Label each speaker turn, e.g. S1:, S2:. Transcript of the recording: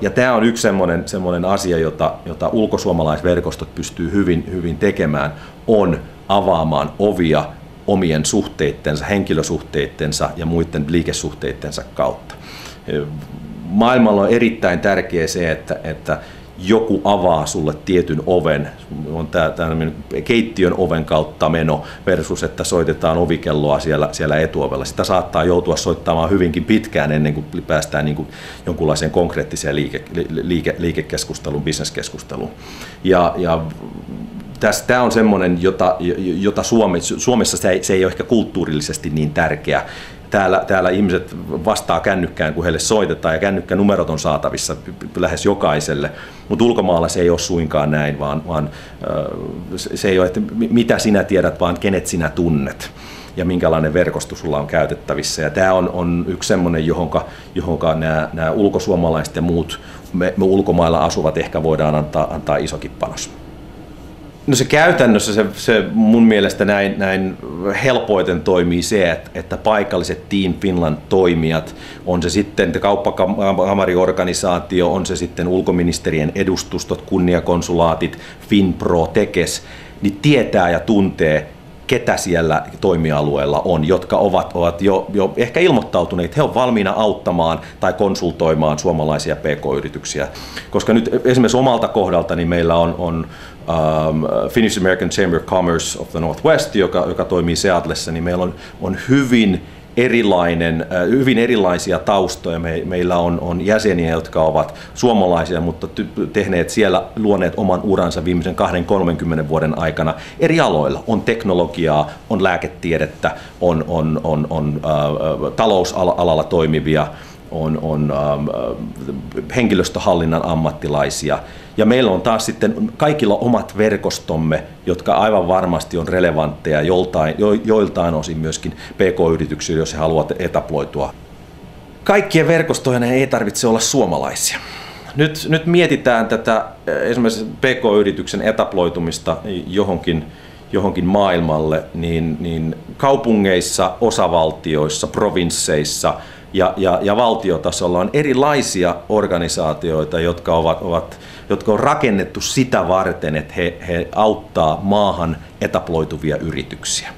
S1: Ja tämä on yksi semmoinen, semmoinen asia, jota, jota ulkosuomalaisverkostot pystyy hyvin, hyvin tekemään, on avaamaan ovia omien suhteittensa, henkilösuhteittensa ja muiden liikesuhteittensa kautta. Maailmalla on erittäin tärkeää se, että, että joku avaa sulle tietyn oven, on tämä, keittiön oven kautta meno versus, että soitetaan ovikelloa siellä, siellä etuovella. Sitä saattaa joutua soittamaan hyvinkin pitkään ennen kuin päästään niin kuin jonkunlaiseen konkreettiseen liike, liike, liikekeskusteluun, bisneskeskusteluun. Ja, ja tämä on semmoinen, jota, jota Suomessa, Suomessa se ei, se ei ole ehkä kulttuurillisesti niin tärkeä. Täällä, täällä ihmiset vastaa kännykkään, kun heille soitetaan, ja kännykkänumerot on saatavissa lähes jokaiselle. Mutta ulkomailla se ei ole suinkaan näin, vaan, vaan se ei ole, että mitä sinä tiedät, vaan kenet sinä tunnet ja minkälainen verkosto sulla on käytettävissä. Ja tämä on, on yksi semmoinen, johonka, johonka nämä, ulkosuomalaiset ja muut me, me ulkomailla asuvat ehkä voidaan antaa, antaa isokin panos. No se käytännössä se, se mun mielestä näin, näin helpoiten toimii se, että, että paikalliset Team Finland toimijat, on se sitten kauppakamariorganisaatio, on se sitten ulkoministerien edustustot, kunniakonsulaatit, Finpro, Tekes, niin tietää ja tuntee ketä siellä toimialueella on, jotka ovat, ovat jo, jo ehkä ilmoittautuneet, he ovat valmiina auttamaan tai konsultoimaan suomalaisia pk-yrityksiä. Koska nyt esimerkiksi omalta kohdalta niin meillä on, on um, Finnish American Chamber of Commerce of the Northwest, joka, joka toimii Seatlessa, niin meillä on, on hyvin erilainen, hyvin erilaisia taustoja. Me, meillä on, on jäseniä, jotka ovat suomalaisia, mutta tehneet siellä, luoneet oman uransa viimeisen 20-30 vuoden aikana eri aloilla. On teknologiaa, on lääketiedettä, on, on, on, on äh, talousalalla toimivia, on, on ähm, henkilöstöhallinnan ammattilaisia. Ja meillä on taas sitten kaikilla omat verkostomme, jotka aivan varmasti on relevantteja joltain, jo, joiltain osin myöskin PK-yrityksille, jos he haluavat etaploitua. Kaikkien verkostojen ei tarvitse olla suomalaisia. Nyt, nyt mietitään tätä esimerkiksi PK-yrityksen etaploitumista johonkin, johonkin maailmalle, niin, niin kaupungeissa, osavaltioissa, provinsseissa – ja, ja, ja valtiotasolla on erilaisia organisaatioita, jotka, ovat, ovat, jotka on rakennettu sitä varten, että he, he auttaa maahan etaploituvia yrityksiä.